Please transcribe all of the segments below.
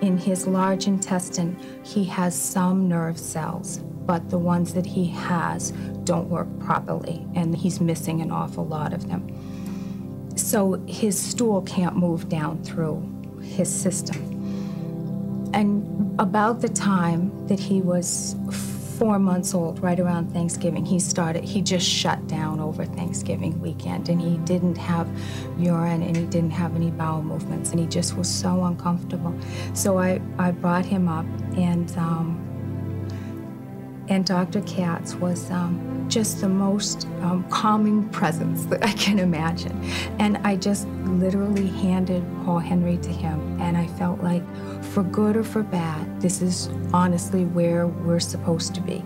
in his large intestine, he has some nerve cells, but the ones that he has don't work properly, and he's missing an awful lot of them. So his stool can't move down through his system. And about the time that he was four months old, right around Thanksgiving, he started, he just shut down over Thanksgiving weekend and he didn't have urine and he didn't have any bowel movements and he just was so uncomfortable. So I, I brought him up and, um, and Dr. Katz was um, just the most um, calming presence that I can imagine. And I just literally handed Paul Henry to him and I felt like for good or for bad, this is honestly where we're supposed to be.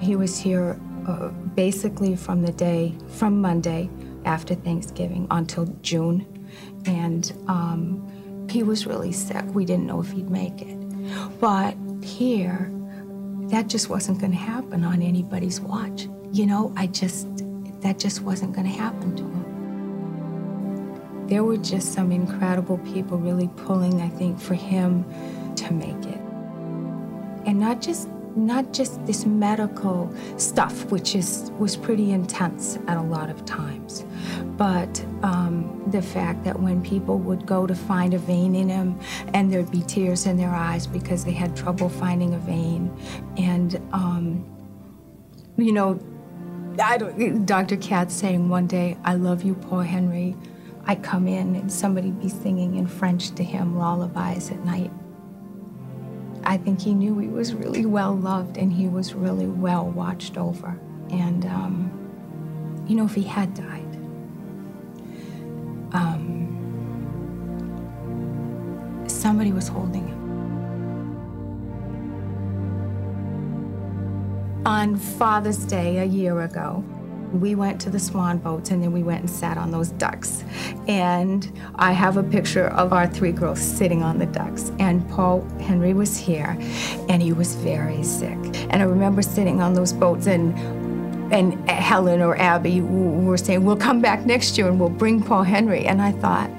He was here uh, basically from the day, from Monday after Thanksgiving until June. And um, he was really sick. We didn't know if he'd make it. But here, that just wasn't going to happen on anybody's watch. You know, I just, that just wasn't going to happen to him there were just some incredible people really pulling, I think, for him to make it. And not just not just this medical stuff, which is was pretty intense at a lot of times, but um, the fact that when people would go to find a vein in him, and there'd be tears in their eyes because they had trouble finding a vein, and um, you know, I don't, Dr. Katz saying one day, "I love you, Paul Henry." I come in and somebody be singing in French to him lullabies at night. I think he knew he was really well loved and he was really well watched over. And, um, you know, if he had died, somebody was holding him. On Father's Day a year ago, we went to the swan boats and then we went and sat on those ducks. And I have a picture of our three girls sitting on the ducks. And Paul Henry was here and he was very sick. And I remember sitting on those boats and and Helen or Abby were saying, we'll come back next year and we'll bring Paul Henry. And I thought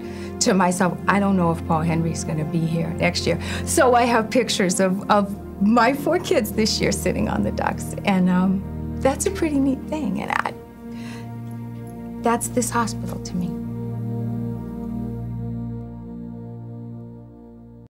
to myself, I don't know if Paul Henry's gonna be here next year. So I have pictures of, of my four kids this year sitting on the ducks. And um, that's a pretty neat thing. And I, that's this hospital to me.